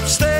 upstairs.